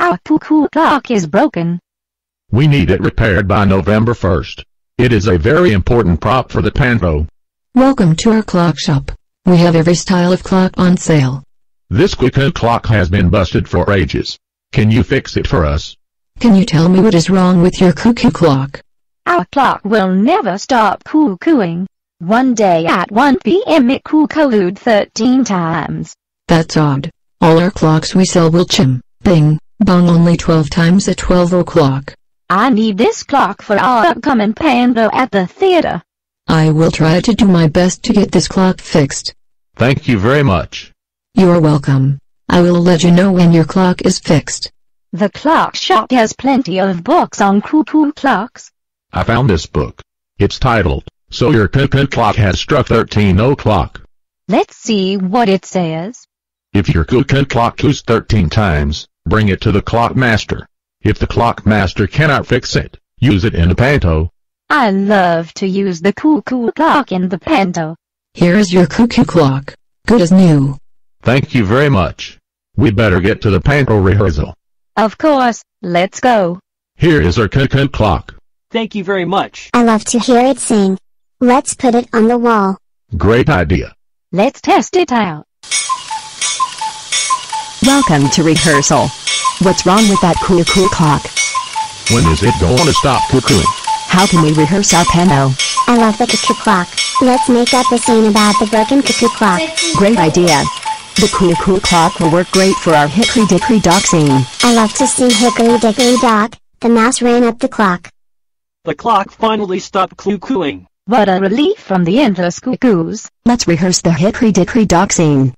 Our cuckoo clock is broken. We need it repaired by November 1st. It is a very important prop for the Panto. Welcome to our clock shop. We have every style of clock on sale. This cuckoo clock has been busted for ages. Can you fix it for us? Can you tell me what is wrong with your cuckoo clock? Our clock will never stop cuckooing. One day at 1 p.m. it cuckooed 13 times. That's odd. All our clocks we sell will chim, bing, bong only 12 times at 12 o'clock. I need this clock for our upcoming Panto at the theater. I will try to do my best to get this clock fixed. Thank you very much. You are welcome. I will let you know when your clock is fixed. The clock shop has plenty of books on cuckoo clocks. I found this book. It's titled, So Your Cuckoo Clock Has Struck 13 O'Clock. Let's see what it says. If your cuckoo clock cues 13 times, bring it to the clock master. If the clock master cannot fix it, use it in a panto. I love to use the cuckoo clock in the Panto. Here is your cuckoo clock. Good as new. Thank you very much. We better get to the panto rehearsal. Of course, let's go. Here is our cuckoo clock. Thank you very much. I love to hear it sing. Let's put it on the wall. Great idea. Let's test it out. Welcome to rehearsal. What's wrong with that cuckoo clock? When is it going to stop cuckooing? How can we rehearse our piano? I love the cuckoo clock. Let's make up a scene about the broken cuckoo clock. Great idea. The cuckoo clock will work great for our Hickory Dickory Dock scene. I love to see Hickory Dickory Dock. The mouse ran up the clock. The clock finally stopped cuckooing. What a relief from the endless cuckoos. Let's rehearse the Hickory Dickory Dock scene.